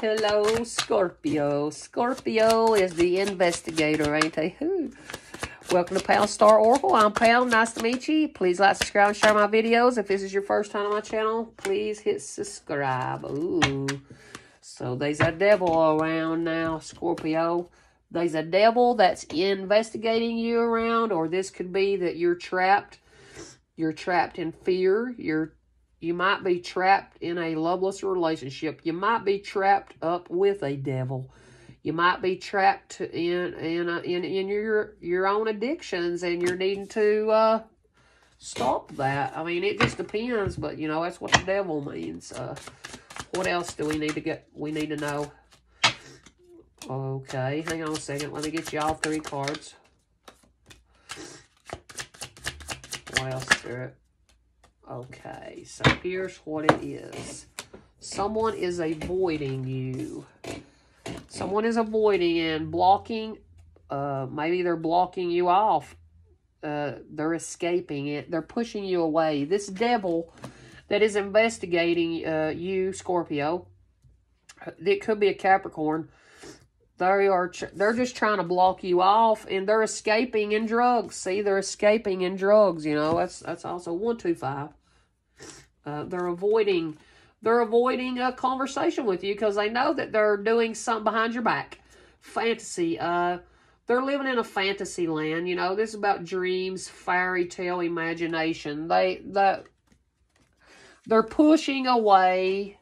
Hello, Scorpio. Scorpio is the investigator, ain't they? Who? Welcome to Pam's Star Oracle. I'm Pam. Nice to meet you. Please like, subscribe, and share my videos. If this is your first time on my channel, please hit subscribe. Ooh. So there's a devil around now, Scorpio. There's a devil that's investigating you around, or this could be that you're trapped. You're trapped in fear. You're you might be trapped in a loveless relationship. You might be trapped up with a devil. You might be trapped in in uh, in in your your own addictions, and you're needing to uh, stop that. I mean, it just depends, but you know that's what the devil means. Uh, what else do we need to get? We need to know. Okay, hang on a second. Let me get you all three cards. Is there? Okay, so here's what it is. Someone is avoiding you. Someone is avoiding and blocking. Uh, maybe they're blocking you off. Uh, they're escaping it. They're pushing you away. This devil that is investigating uh, you, Scorpio, it could be a Capricorn. They are they're just trying to block you off, and they're escaping in drugs. See, they're escaping in drugs. You know, that's that's also one two five. Uh, they're avoiding they're avoiding a conversation with you because they know that they're doing something behind your back. Fantasy. Uh, they're living in a fantasy land. You know, this is about dreams, fairy tale imagination. They that they're pushing away.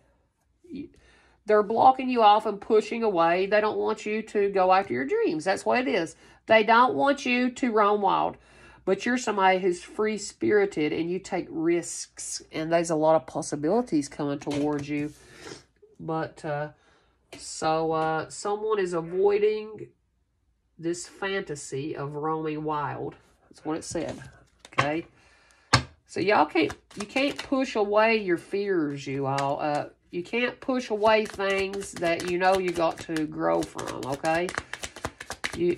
They're blocking you off and pushing away. They don't want you to go after your dreams. That's what it is. They don't want you to roam wild. But you're somebody who's free spirited and you take risks, and there's a lot of possibilities coming towards you. But uh, so uh, someone is avoiding this fantasy of roaming wild. That's what it said. Okay. So y'all can't you can't push away your fears, you all. Uh, you can't push away things that you know you got to grow from. Okay. You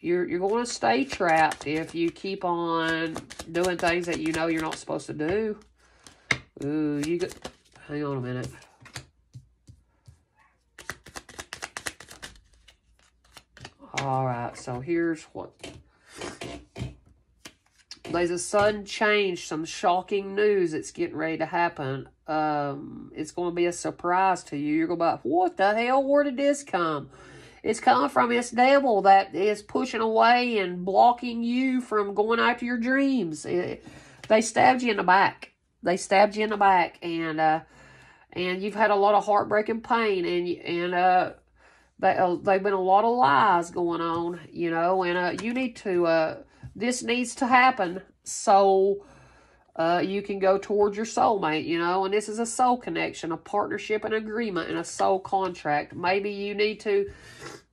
you're you're going to stay trapped if you keep on doing things that you know you're not supposed to do. Ooh, you got. Hang on a minute. All right, so here's what. There's a sudden change, some shocking news that's getting ready to happen. Um, it's going to be a surprise to you. You're going to be like, what the hell? Where did this come? It's coming from this devil that is pushing away and blocking you from going after your dreams. It, they stabbed you in the back. They stabbed you in the back, and uh, and you've had a lot of heartbreaking pain, and and uh, they uh, they've been a lot of lies going on, you know, and uh, you need to uh, this needs to happen so uh, you can go towards your soulmate, you know, and this is a soul connection, a partnership, an agreement, and a soul contract. Maybe you need to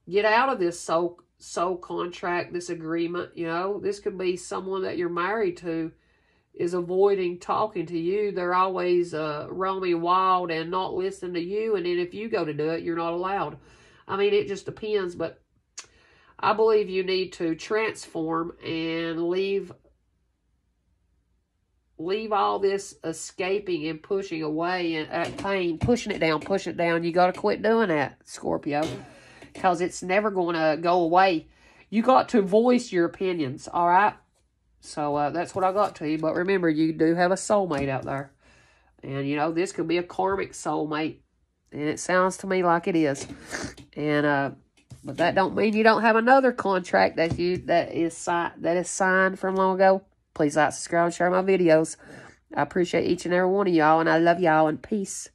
get out of this soul soul contract, this agreement, you know. This could be someone that you're married to is avoiding talking to you. They're always uh, roaming wild and not listening to you, and then if you go to do it, you're not allowed. I mean, it just depends, but I believe you need to transform and leave leave all this escaping and pushing away and uh, pain, pushing it down, pushing it down. You got to quit doing that, Scorpio, because it's never going to go away. You got to voice your opinions, all right? So uh, that's what I got to you. But remember, you do have a soulmate out there. And, you know, this could be a karmic soulmate. And it sounds to me like it is. And, uh, but that don't mean you don't have another contract that you that is that is signed from long ago. Please like, subscribe, share my videos. I appreciate each and every one of y'all, and I love y'all, and peace.